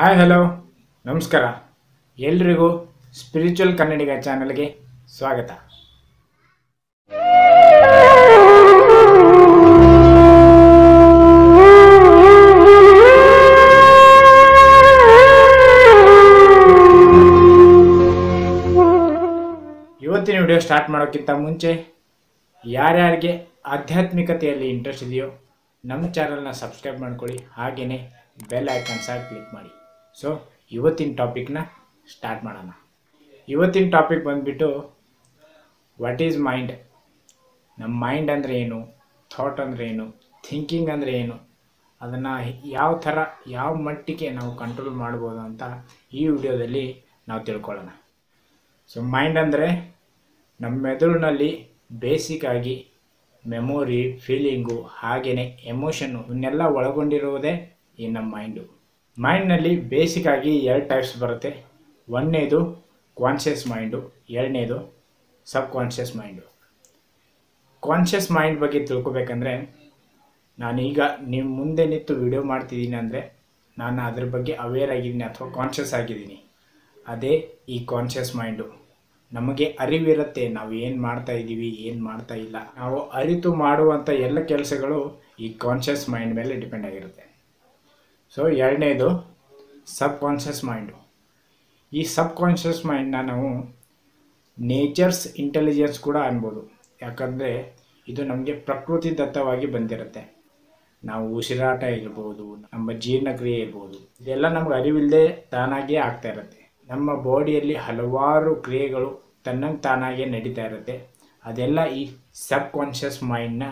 Hi hello ನಮಸ್ಕಾರ. ಎಲ್ರಿಗೂ spiritual ಕನ್ನಡಿಗ ಚಾನಲ್ಗೆ ಸ್ವಾಗತ. ಇವತ್ತಿನ ವಿಡಿಯೋ ಸ್ಟಾರ್ಟ್ ಮಾಡೋಕ್ಕಿಂತ ಮುಂಚೆ ಯಾರ್ಯಾರಿಗೆ ಆಧ್ಯಾತ್ಮಿಕತೆಯಲ್ಲಿ ಇಂಟ್ರೆಸ್ಟ್ ಇದೆಯೋ ನಮ್ಮ ಚಾನಲ್ನ ಸಬ್ಸ್ಕ್ರೈಬ್ ಮಾಡ್ಕೊಳ್ಳಿ. ಹಾಗೆಯೇ ಬೆಲ್ ಐಕಾನ್ ಸಹ ಕ್ಲಿಕ್ ಮಾಡಿ. ಸೊ ಇವತ್ತಿನ ಟಾಪಿಕ್ನ ಸ್ಟಾರ್ಟ್ ಮಾಡೋಣ. ಇವತ್ತಿನ ಟಾಪಿಕ್ ಬಂದುಬಿಟ್ಟು ವಾಟ್ ಈಸ್ ಮೈಂಡ್ ನಮ್ಮ ಮೈಂಡ್ ಅಂದರೆ ಏನು? ಥಾಟ್ ಅಂದರೆ ಏನು? ಥಿಂಕಿಂಗ್ ಅಂದರೆ ಏನು? ಅದನ್ನು ಯಾವ ಥರ, ಯಾವ ಮಟ್ಟಿಗೆ ನಾವು ಕಂಟ್ರೋಲ್ ಮಾಡ್ಬೋದು ಅಂತ ಈ ವಿಡಿಯೋದಲ್ಲಿ ನಾವು ತಿಳ್ಕೊಳ್ಳೋಣ. ಸೊ ಮೈಂಡ್ ಅಂದರೆ ನಮ್ಮ ಮೆದುಳಿನಲ್ಲಿ ಬೇಸಿಕ್ ಆಗಿ ಮೆಮೊರಿ ಫೀಲಿಂಗು ಹಾಗೆಯೇ ಎಮೋಷನ್ನು ಇವನ್ನೆಲ್ಲ ಒಳಗೊಂಡಿರುವುದೇ ಈ ನಮ್ಮ ಮೈಂಡು ಮೈಂಡ್ನಲ್ಲಿ ಬೇಸಿಕ್ ಆಗಿ ಎರಡು ಟೈಪ್ಸ್ ಬರುತ್ತೆ. ಒಂದನೇದು ಕಾನ್ಷಿಯಸ್ ಮೈಂಡು ಎರಡನೇದು subconscious mind conscious mind ಬಗ್ಗೆ ತಿಳ್ಕೊಬೇಕಂದ್ರೆ, ನಾನೀಗ ನಿಮ್ಮ ಮುಂದೆ ನಿಂತು ವಿಡಿಯೋ ಮಾಡ್ತಿದ್ದೀನಿ ಅಂದರೆ, ನಾನು ಅದ್ರ ಬಗ್ಗೆ ಅವೇರ್ ಆಗಿದ್ದೀನಿ ಅಥವಾ ಕಾನ್ಷಿಯಸ್ ಆಗಿದ್ದೀನಿ. ಅದೇ ಈ ಕಾನ್ಷಿಯಸ್ ಮೈಂಡು ನಮಗೆ ಅರಿವಿರುತ್ತೆ ನಾವು ಏನು ಮಾಡ್ತಾ ಇದ್ದೀವಿ, ಏನು ಮಾಡ್ತಾ ಇಲ್ಲ. ನಾವು ಅರಿತು ಮಾಡುವಂಥ ಎಲ್ಲ ಕೆಲಸಗಳು ಈ ಕಾನ್ಷಿಯಸ್ ಮೈಂಡ್ ಮೇಲೆ ಡಿಪೆಂಡ್ ಆಗಿರುತ್ತೆ. ಸೊ ಎರಡನೇದು ಸಬ್ ಕಾನ್ಷಿಯಸ್ ಮೈಂಡು ಈ ಸಬ್ ಕಾನ್ಷಿಯಸ್ ಮೈಂಡನ್ನ ನಾವು ನೇಚರ್ಸ್ ಇಂಟೆಲಿಜೆನ್ಸ್ ಕೂಡ ಅನ್ಬೋದು. ಯಾಕಂದರೆ ಇದು ನಮಗೆ ಪ್ರಕೃತಿ ದತ್ತವಾಗಿ ಬಂದಿರುತ್ತೆ. ನಾವು ಉಸಿರಾಟ ಇರ್ಬೋದು, ನಮ್ಮ ಜೀರ್ಣಕ್ರಿಯೆ ಇರ್ಬೋದು, ಇದೆಲ್ಲ ನಮ್ಗೆ ಅರಿವಿಲ್ಲದೆ ತಾನಾಗಿಯೇ ಆಗ್ತಾ ಇರುತ್ತೆ. ನಮ್ಮ ಬಾಡಿಯಲ್ಲಿ ಹಲವಾರು ಕ್ರಿಯೆಗಳು ತನ್ನಂಗೆ ತಾನಾಗೇ ನಡೀತಾ ಇರುತ್ತೆ. ಅದೆಲ್ಲ ಈ ಸಬ್ ಕಾನ್ಷಿಯಸ್ ಮೈಂಡ್ನ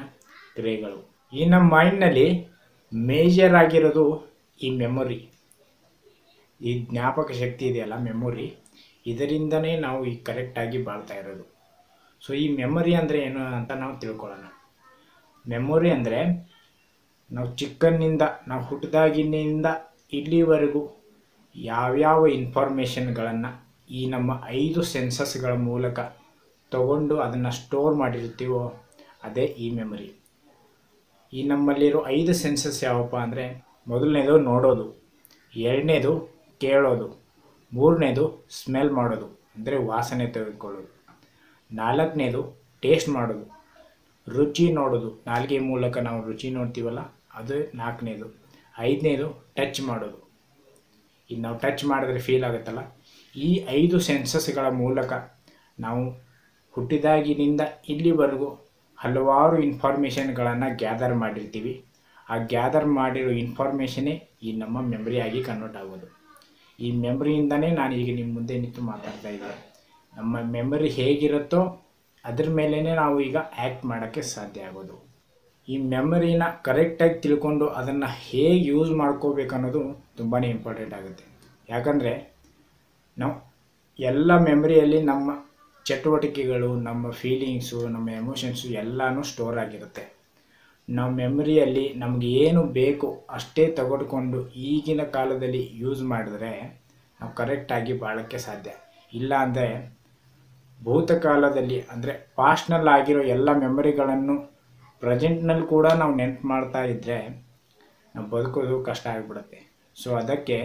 ಕ್ರಿಯೆಗಳು. ಈ ನಮ್ಮ ಮೈಂಡ್ನಲ್ಲಿ ಮೇಜರ್ ಆಗಿರೋದು ಈ ಮೆಮೊರಿ ಈ ಜ್ಞಾಪಕ ಶಕ್ತಿ ಇದೆಯಲ್ಲ ಮೆಮೊರಿ ಇದರಿಂದನೇ ನಾವು ಈ ಕರೆಕ್ಟಾಗಿ ಬಾಳ್ತಾ ಇರೋದು. ಸೊ ಈ ಮೆಮೊರಿ ಅಂದರೆ ಏನು ಅಂತ ನಾವು ತಿಳ್ಕೊಳ್ಳೋಣ. ಮೆಮೊರಿ ಅಂದರೆ ನಾವು ಚಿಕ್ಕನ್ನಿಂದ ನಾವು ಹುಟ್ಟಿದಾಗಿನಿಂದ ಇಲ್ಲಿವರೆಗೂ ಯಾವ್ಯಾವ ಇನ್ಫಾರ್ಮೇಷನ್ಗಳನ್ನು ಈ ನಮ್ಮ ಐದು ಸೆನ್ಸಸ್ಗಳ ಮೂಲಕ ತಗೊಂಡು ಅದನ್ನು ಸ್ಟೋರ್ ಮಾಡಿರ್ತೀವೋ ಅದೇ ಈ ಮೆಮೊರಿ ಈ ನಮ್ಮಲ್ಲಿರೋ ಐದು ಸೆನ್ಸಸ್ ಯಾವಪ್ಪ ಅಂದರೆ ಮೊದಲನೇದು ನೋಡೋದು. ಎರಡನೇದು ಕೇಳೋದು. ಮೂರನೇದು ಸ್ಮೆಲ್ ಮಾಡೋದು, ಅಂದರೆ ವಾಸನೆ ತೆಗೆದುಕೊಳ್ಳೋದು. ನಾಲ್ಕನೇದು ಟೇಸ್ಟ್ ಮಾಡೋದು. ರುಚಿ ನೋಡೋದು. ನಾಲ್ಗೆ ಮೂಲಕ ನಾವು ರುಚಿ ನೋಡ್ತೀವಲ್ಲ, ಅದು ನಾಲ್ಕನೇದು. ಐದನೇದು ಟಚ್ ಮಾಡೋದು. ಈಗ ನಾವು ಟಚ್ ಮಾಡಿದ್ರೆ ಫೀಲ್ ಆಗುತ್ತಲ್ಲ? ಈ ಐದು ಸೆನ್ಸಸ್ಗಳ ಮೂಲಕ ನಾವು ಹುಟ್ಟಿದಾಗಿನಿಂದ ಇಲ್ಲಿವರೆಗೂ ಹಲವಾರು ಇನ್ಫಾರ್ಮೇಷನ್ಗಳನ್ನು ಗ್ಯಾದರ್ ಮಾಡಿರ್ತೀವಿ. ಆ ಗ್ಯಾದರ್ ಮಾಡಿರೋ ಇನ್ಫಾರ್ಮೇಷನೇ ಈ ನಮ್ಮ ಮೆಮ್ರಿಯಾಗಿ ಕನ್ವರ್ಟ್ ಆಗೋದು. ಈ ಮೆಮ್ರಿಯಿಂದನೇ ನಾನು ಈಗ ನಿಮ್ಮ ಮುಂದೆ ನಿಂತು ಮಾತಾಡ್ತಾ ಇದ್ದೆ. ನಮ್ಮ ಮೆಮರಿ ಹೇಗಿರುತ್ತೋ ಅದ್ರ ಮೇಲೇ ನಾವು ಈಗ ಆ್ಯಕ್ಟ್ ಮಾಡೋಕ್ಕೆ ಸಾಧ್ಯ ಆಗೋದು. ಈ ಮೆಮರಿನ ಕರೆಕ್ಟಾಗಿ ತಿಳ್ಕೊಂಡು ಅದನ್ನು ಹೇಗೆ ಯೂಸ್ ಮಾಡ್ಕೋಬೇಕು ಅನ್ನೋದು ತುಂಬಾ ಇಂಪಾರ್ಟೆಂಟ್ ಆಗುತ್ತೆ. ಯಾಕಂದರೆ ನಾವು ಎಲ್ಲ ಮೆಮರಿಯಲ್ಲಿ ನಮ್ಮ ಚಟುವಟಿಕೆಗಳು, ನಮ್ಮ ಫೀಲಿಂಗ್ಸು ನಮ್ಮ ಎಮೋಷನ್ಸು ಎಲ್ಲನೂ ಸ್ಟೋರ್ ಆಗಿರುತ್ತೆ. ನಾವು ಮೆಮರಿಯಲ್ಲಿ ನಮಗೆ ಏನು ಬೇಕು ಅಷ್ಟೇ ತೆಗೆದುಕೊಂಡು ಈಗಿನ ಕಾಲದಲ್ಲಿ ಯೂಸ್ ಮಾಡಿದ್ರೆ ನಾವು ಕರೆಕ್ಟಾಗಿ ಬಾಳೋಕ್ಕೆ ಸಾಧ್ಯ. ಇಲ್ಲ ಅಂದರೆ ಭೂತಕಾಲದಲ್ಲಿ ಅಂದರೆ ಪಾಸ್ಟ್ನಲ್ಲಿ ಆಗಿರೋ ಎಲ್ಲ ಮೆಮೊರಿಗಳನ್ನು ಪ್ರೆಸೆಂಟ್ನಲ್ಲಿ ಕೂಡ ನಾವು ನೆನ್ಪು ಮಾಡ್ತಾ ಇದ್ದರೆ ನಾವು ಬದುಕೋದು ಕಷ್ಟ ಆಗಿಬಿಡುತ್ತೆ. ಸೊ ಅದಕ್ಕೆ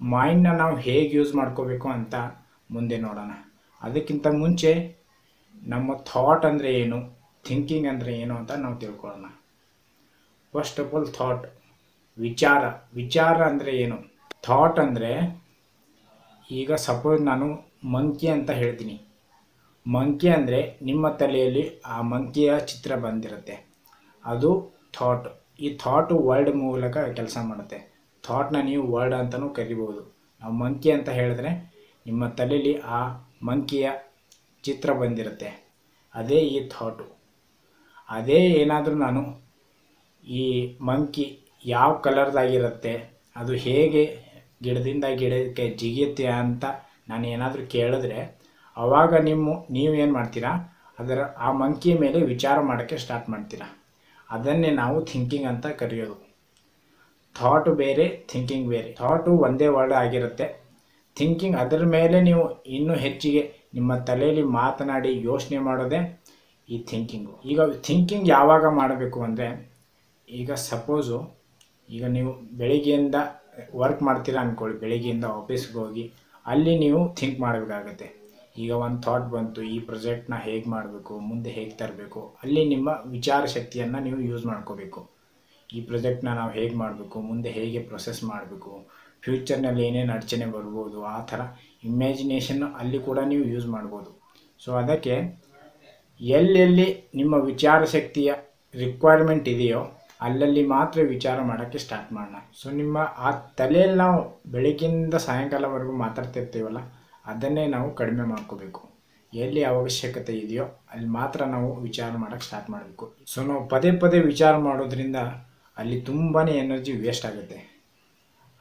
ಮೈಂಡ್ನ ನಾವು ಹೇಗೆ ಯೂಸ್ ಮಾಡ್ಕೋಬೇಕು ಅಂತ ಮುಂದೆ ನೋಡೋಣ. ಅದಕ್ಕಿಂತ ಮುಂಚೆ ನಮ್ಮ ಥಾಟ್ ಅಂದರೆ ಏನು ಥಿಂಕಿಂಗ್ ಅಂದರೆ ಏನು ಅಂತ ನಾವು ತಿಳ್ಕೊಳ್ಳೋಣ. ಫಸ್ಟ್ ಆಫ್ ಆಲ್ ಥಾಟ್ ವಿಚಾರ ವಿಚಾರ ಅಂದರೆ ಏನು? ಥಾಟ್ ಅಂದರೆ, ಈಗ ಸಪೋಸ್ ನಾನು ಮಂಕಿ ಅಂತ ಹೇಳ್ತೀನಿ. ಮಂಕಿ ಅಂದರೆ ನಿಮ್ಮ ತಲೆಯಲ್ಲಿ ಆ ಮಂಕಿಯ ಚಿತ್ರ ಬಂದಿರುತ್ತೆ. ಅದು ಥಾಟ್ ಈ ಥಾಟು ವರ್ಡ್ ಮೂಲಕ ಕೆಲಸ ಮಾಡುತ್ತೆ. ಥಾಟ್ನ ನೀವು ವರ್ಡ್ ಅಂತಲೂ ಕರಿಬೋದು ನಾವು ಮಂಕಿ ಅಂತ ಹೇಳಿದ್ರೆ, ನಿಮ್ಮ ತಲೆಯಲ್ಲಿ ಆ ಮಂಕಿಯ ಚಿತ್ರ ಬಂದಿರುತ್ತೆ. ಅದೇ ಈ ಥಾಟು ಅದೇ ಏನಾದರೂ ನಾನು ಈ ಮಂಕಿ ಯಾವ ಕಲರ್ದಾಗಿರುತ್ತೆ ಅದು ಹೇಗೆ ಗಿಡದಿಂದ ಗಿಡಕ್ಕೆ ಜಿಗಿಯುತ್ತೆ ಅಂತ ನಾನು ಏನಾದರೂ ಕೇಳಿದ್ರೆ, ಅವಾಗ ನಿಮ್ಮ ನೀವೇನು ಮಾಡ್ತೀರಾ, ಅದರ, ಆ ಮಂಕಿ ಮೇಲೆ ವಿಚಾರ ಮಾಡೋಕ್ಕೆ ಸ್ಟಾರ್ಟ್ ಮಾಡ್ತೀರಾ. ಅದನ್ನೇ ನಾವು ಥಿಂಕಿಂಗ್ ಅಂತ ಕರೆಯೋದು. ಥಾಟ್ ಬೇರೆ ಥಿಂಕಿಂಗ್ ಬೇರೆ. ಥಾಟು ಒಂದೇ ವರ್ಡ್ ಆಗಿರುತ್ತೆ. ಥಿಂಕಿಂಗ್ ಅದರ ಮೇಲೆ ನೀವು ಇನ್ನೂ ಹೆಚ್ಚಿಗೆ ನಿಮ್ಮ ತಲೆಯಲ್ಲಿ ಮಾತನಾಡಿ ಯೋಚನೆ ಮಾಡೋದೇ ಈ ಥಿಂಕಿಂಗು ಈಗ ಥಿಂಕಿಂಗ್ ಯಾವಾಗ ಮಾಡಬೇಕು ಅಂದರೆ ಈಗ ಸಪೋಸು ಈಗ ನೀವು ಬೆಳಿಗ್ಗೆಯಿಂದ ವರ್ಕ್ ಮಾಡ್ತೀರಾ ಅಂದ್ಕೊಳ್ಳಿ ಬೆಳಿಗ್ಗೆಯಿಂದ ಆಫೀಸ್ಗೆ ಹೋಗಿ ಅಲ್ಲಿ ನೀವು ಥಿಂಕ್ ಮಾಡಬೇಕಾಗತ್ತೆ. ಈಗ ಒಂದು ಥಾಟ್ ಬಂತು, ಈ ಪ್ರೊಜೆಕ್ಟ್ನ ಹೇಗೆ ಮಾಡಬೇಕು, ಮುಂದೆ ಹೇಗೆ ತರಬೇಕು, ಅಲ್ಲಿ ನಿಮ್ಮ ವಿಚಾರ ಶಕ್ತಿಯನ್ನು ನೀವು ಯೂಸ್ ಮಾಡ್ಕೋಬೇಕು. ಈ ಪ್ರೊಜೆಕ್ಟ್ನ ನಾವು ಹೇಗೆ ಮಾಡಬೇಕು, ಮುಂದೆ ಹೇಗೆ ಪ್ರೊಸೆಸ್ ಮಾಡಬೇಕು ಫ್ಯೂಚರ್ನಲ್ಲಿ ಏನೇನು ಅಡಚಣೆ ಬರ್ಬೋದು, ಆ ಥರ ಇಮ್ಯಾಜಿನೇಷನ್ ಅಲ್ಲಿ ಕೂಡ ನೀವು ಯೂಸ್ ಮಾಡ್ಬೋದು. ಸೊ ಅದಕ್ಕೆ ಎಲ್ಲೆಲ್ಲಿ ನಿಮ್ಮ ವಿಚಾರ ಶಕ್ತಿಯ ರಿಕ್ವೈರ್ಮೆಂಟ್ ಇದೆಯೋ ಅಲ್ಲಲ್ಲಿ ಮಾತ್ರ ವಿಚಾರ ಮಾಡೋಕ್ಕೆ ಸ್ಟಾರ್ಟ್ ಮಾಡೋಣ. ಸೊ ನಿಮ್ಮ ಆ ತಲೆಯಲ್ಲಿ ನಾವು ಬೆಳಗ್ಗಿಂದ ಸಾಯಂಕಾಲವರೆಗೂ ಮಾತಾಡ್ತಿರ್ತೀವಲ್ಲ, ಅದನ್ನೇ ನಾವು ಕಡಿಮೆ ಮಾಡ್ಕೋಬೇಕು. ಎಲ್ಲಿ ಅವಶ್ಯಕತೆ ಇದೆಯೋ ಅಲ್ಲಿ ಮಾತ್ರ ನಾವು ವಿಚಾರ ಮಾಡೋಕ್ಕೆ ಸ್ಟಾರ್ಟ್ ಮಾಡಬೇಕು. ಸೊ ನಾವು ಪದೇ ಪದೇ ವಿಚಾರ ಮಾಡೋದ್ರಿಂದ ಅಲ್ಲಿ ತುಂಬಾ ಎನರ್ಜಿ ವೇಸ್ಟ್ ಆಗುತ್ತೆ.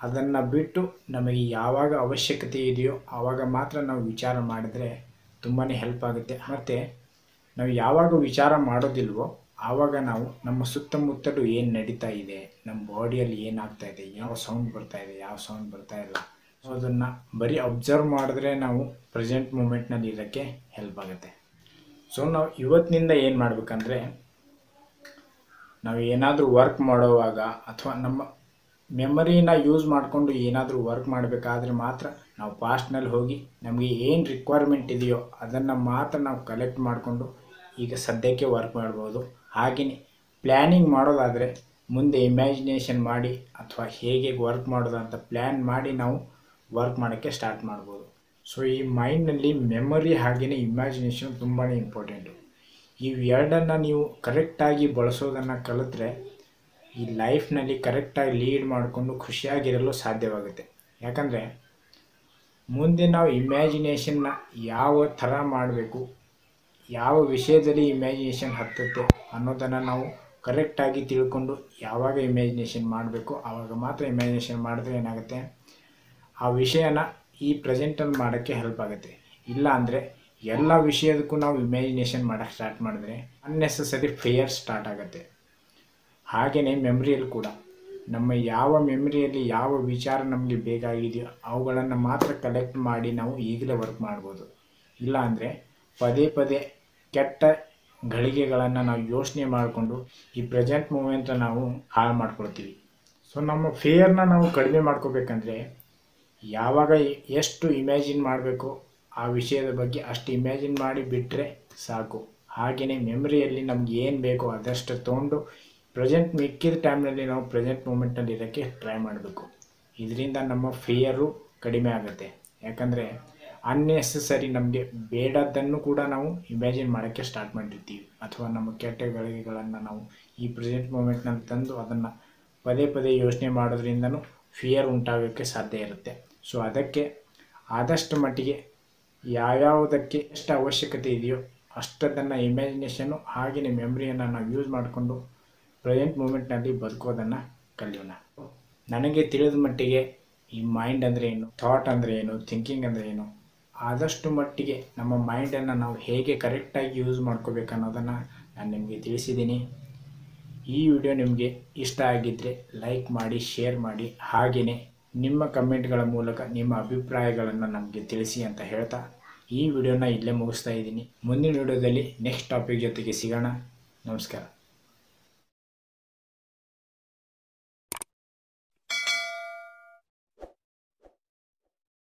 ಅದನ್ನು ಬಿಟ್ಟು ನಮಗೆ ಯಾವಾಗ ಅವಶ್ಯಕತೆ ಇದೆಯೋ ಆವಾಗ ಮಾತ್ರ ನಾವು ವಿಚಾರ ಮಾಡಿದರೆ ತುಂಬಾ ಹೆಲ್ಪ್ ಆಗುತ್ತೆ. ಮತ್ತು, ನಾವು ಯಾವಾಗ ವಿಚಾರ ಮಾಡೋದಿಲ್ವೋ ಆವಾಗ ನಾವು ನಮ್ಮ ಸುತ್ತಮುತ್ತಲು ಏನು ನಡೀತಾ ಇದೆ ನಮ್ಮ ಬಾಡಿಯಲ್ಲಿ ಏನಾಗ್ತಾ ಇದೆ, ಯಾವ ಸೌಂಡ್ ಬರ್ತಾ ಇದೆ, ಯಾವ ಸೌಂಡ್ ಬರ್ತಾ ಇಲ್ಲ ಸೊ ಅದನ್ನು ಬರೀ ಅಬ್ಸರ್ವ್ ಮಾಡಿದ್ರೆ ನಾವು ಪ್ರೆಸೆಂಟ್ ಮೂಮೆಂಟ್ನಲ್ಲಿ ಇರೋಕ್ಕೆ ಹೆಲ್ಪ್ ಆಗುತ್ತೆ. ಸೊ ನಾವು ಇವತ್ತಿನಿಂದ ಏನು ಮಾಡಬೇಕಂದ್ರೆ, ನಾವು ಏನಾದರೂ ವರ್ಕ್ ಮಾಡೋವಾಗ ಅಥವಾ ನಮ್ಮ ಮೆಮರಿನ ಯೂಸ್ ಮಾಡಿಕೊಂಡು ಏನಾದರೂ ವರ್ಕ್ ಮಾಡಬೇಕಾದ್ರೆ ಮಾತ್ರ ನಾವು ಪಾಸ್ಟ್ನಲ್ಲಿ ಹೋಗಿ ನಮಗೆ ಏನು ರಿಕ್ವೈರ್ಮೆಂಟ್ ಇದೆಯೋ ಅದನ್ನು ಮಾತ್ರ ನಾವು ಕಲೆಕ್ಟ್ ಮಾಡಿಕೊಂಡು ಈಗ ಸದ್ಯಕ್ಕೆ ವರ್ಕ್ ಮಾಡ್ಬೋದು. ಹಾಗೆಯೇ ಪ್ಲ್ಯಾನಿಂಗ್ ಮಾಡೋದಾದರೆ ಮುಂದೆ ಇಮ್ಯಾಜಿನೇಷನ್ ಮಾಡಿ ಅಥವಾ ಹೇಗೆ ವರ್ಕ್ ಮಾಡೋದು ಅಂತ ಪ್ಲ್ಯಾನ್ ಮಾಡಿ ನಾವು ವರ್ಕ್ ಮಾಡೋಕ್ಕೆ ಸ್ಟಾರ್ಟ್ ಮಾಡ್ಬೋದು. ಸೊ ಈ ಮೈಂಡ್ನಲ್ಲಿ ಮೆಮೊರಿ ಹಾಗೆಯೇ ಇಮ್ಯಾಜಿನೇಷನ್ ತುಂಬಾ ಇಂಪಾರ್ಟೆಂಟು ಇವೆರಡನ್ನು ನೀವು ಕರೆಕ್ಟಾಗಿ ಬಳಸೋದನ್ನು ಕಲಿತ್ರೆ ಈ ಲೈಫ್ನಲ್ಲಿ ಕರೆಕ್ಟಾಗಿ ಲೀಡ್ ಮಾಡಿಕೊಂಡು ಖುಷಿಯಾಗಿರಲು ಸಾಧ್ಯವಾಗುತ್ತೆ. ಯಾಕಂದರೆ ಮುಂದೆ ನಾವು ಇಮ್ಯಾಜಿನೇಷನ್ನ ಯಾವ ಥರ ಮಾಡಬೇಕು ಯಾವ ವಿಷಯದಲ್ಲಿ ಇಮ್ಯಾಜಿನೇಷನ್ ಹತ್ತುತ್ತೆ ಅನ್ನೋದನ್ನು ನಾವು ಕರೆಕ್ಟಾಗಿ ತಿಳ್ಕೊಂಡು ಯಾವಾಗ ಇಮ್ಯಾಜಿನೇಷನ್ ಮಾಡಬೇಕು ಆವಾಗ ಮಾತ್ರ ಇಮ್ಯಾಜಿನೇಷನ್ ಮಾಡಿದ್ರೆ ಏನಾಗುತ್ತೆ? ಆ ವಿಷಯನ ಈ ಪ್ರೆಸೆಂಟಲ್ಲಿ ಮಾಡೋಕ್ಕೆ ಹೆಲ್ಪ್ ಆಗುತ್ತೆ. ಇಲ್ಲ ಅಂದರೆ ಎಲ್ಲ ವಿಷಯದಕ್ಕೂ ನಾವು ಇಮ್ಯಾಜಿನೇಷನ್ ಮಾಡೋಕ್ಕೆ ಸ್ಟಾರ್ಟ್ ಮಾಡಿದ್ರೆ ಅನ್ನೆಸಸರಿ ಫೇಯರ್ ಸ್ಟಾರ್ಟ್ ಆಗುತ್ತೆ. ಹಾಗೆಯೇ ಮೆಮ್ರಿಯಲ್ಲಿ ಕೂಡ. ನಮ್ಮ ಯಾವ ಮೆಮ್ರಿಯಲ್ಲಿ ಯಾವ ವಿಚಾರ ನಮಗೆ ಬೇಕಾಗಿದೆಯೋ ಅವುಗಳನ್ನು ಮಾತ್ರ ಕಲೆಕ್ಟ್ ಮಾಡಿ ನಾವು ಈಗಲೇ ವರ್ಕ್ ಮಾಡ್ಬೋದು. ಇಲ್ಲ ಅಂದರೆ ಪದೇ ಪದೇ ಕೆಟ್ಟ ಗಳಿಗೆಗಳನ್ನು ನಾವು ಯೋಚನೆ ಮಾಡಿಕೊಂಡು ಈ ಪ್ರೆಸೆಂಟ್ ಮೂಮೆಂಟ್ನ ನಾವು ಹಾಳು ಮಾಡ್ಕೊಳ್ತೀವಿ. ಸೊ ನಮ್ಮ ಫಿಯರ್ನ ನಾವು ಕಡಿಮೆ ಮಾಡ್ಕೋಬೇಕಂದ್ರೆ ಯಾವಾಗ ಎಷ್ಟು ಇಮ್ಯಾಜಿನ್ ಮಾಡಬೇಕು ಆ ವಿಷಯದ ಬಗ್ಗೆ ಅಷ್ಟು ಇಮ್ಯಾಜಿನ್ ಮಾಡಿ ಬಿಟ್ಟರೆ ಸಾಕು. ಹಾಗೆಯೇ ಮೆಮರಿಯಲ್ಲಿ ನಮ್ಗೆ ಏನು ಬೇಕೋ ಅದಷ್ಟು ತೊಗೊಂಡು ಪ್ರೆಸೆಂಟ್ ಮಿಕ್ಕಿದ ಟೈಮ್ನಲ್ಲಿ ನಾವು ಪ್ರೆಸೆಂಟ್ ಮೂಮೆಂಟಲ್ಲಿ ಇರೋಕ್ಕೆ ಟ್ರೈ ಮಾಡಬೇಕು. ಇದರಿಂದ ನಮ್ಮ ಫಿಯರು ಕಡಿಮೆ ಆಗುತ್ತೆ. ಯಾಕಂದರೆ ಅನ್ನೆಸಸರಿ ನಮಗೆ ಬೇಡದ್ದನ್ನು ಕೂಡ ನಾವು ಇಮ್ಯಾಜಿನ್ ಮಾಡೋಕ್ಕೆ ಸ್ಟಾರ್ಟ್ ಮಾಡಿರ್ತೀವಿ. ಅಥವಾ ನಮ್ಮ ಕೆಟ್ಟ ಗಳಿಗೆಗಳನ್ನು ನಾವು ಈ ಪ್ರೆಸೆಂಟ್ ಮೂಮೆಂಟ್ನಲ್ಲಿ ತಂದು ಅದನ್ನು ಪದೇ ಪದೇ ಯೋಚನೆ ಮಾಡೋದ್ರಿಂದನೂ ಫಿಯರ್ ಉಂಟಾಗೋಕ್ಕೆ ಸಾಧ್ಯ ಇರುತ್ತೆ. ಸೊ ಅದಕ್ಕೆ ಆದಷ್ಟು ಮಟ್ಟಿಗೆ ಯಾವ್ಯಾವುದಕ್ಕೆ ಎಷ್ಟು ಅವಶ್ಯಕತೆ ಇದೆಯೋ ಅಷ್ಟದನ್ನು ಇಮ್ಯಾಜಿನೇಷನ್ನು ಹಾಗೆಯೇ ಮೆಮ್ರಿಯನ್ನು ನಾವು ಯೂಸ್ ಮಾಡಿಕೊಂಡು ಪ್ರೆಸೆಂಟ್ ಮೂಮೆಂಟ್ನಲ್ಲಿ ಬದುಕೋದನ್ನು ಕಲಿಯೋಣ. ನನಗೆ ತಿಳಿದ ಮಟ್ಟಿಗೆ ಈ ಮೈಂಡ್ ಅಂದರೆ ಏನು ಥಾಟ್ ಅಂದರೆ ಏನು ಥಿಂಕಿಂಗ್ ಅಂದರೆ ಏನು ಆದಷ್ಟು ಮಟ್ಟಿಗೆ ನಮ್ಮ ಮೈಂಡನ್ನು ನಾವು ಹೇಗೆ ಕರೆಕ್ಟಾಗಿ ಯೂಸ್ ಮಾಡ್ಕೋಬೇಕು ಅನ್ನೋದನ್ನು ನಾನು ನಿಮಗೆ ತಿಳಿಸಿದ್ದೀನಿ. ಈ ವಿಡಿಯೋ ನಿಮಗೆ ಇಷ್ಟ ಆಗಿದ್ದರೆ ಲೈಕ್ ಮಾಡಿ ಶೇರ್ ಮಾಡಿ ಹಾಗೆಯೇ ನಿಮ್ಮ ಕಮೆಂಟ್ಗಳ ಮೂಲಕ ನಿಮ್ಮ ಅಭಿಪ್ರಾಯಗಳನ್ನು ನಮಗೆ ತಿಳಿಸಿ ಅಂತ ಹೇಳ್ತಾ ಈ ವಿಡಿಯೋನ ಇಲ್ಲೇ ಮುಗಿಸ್ತಾ ಇದ್ದೀನಿ. ಮುಂದಿನ ವಿಡಿಯೋದಲ್ಲಿ ನೆಕ್ಸ್ಟ್ ಟಾಪಿಕ್ ಜೊತೆಗೆ ಸಿಗೋಣ. ನಮಸ್ಕಾರ.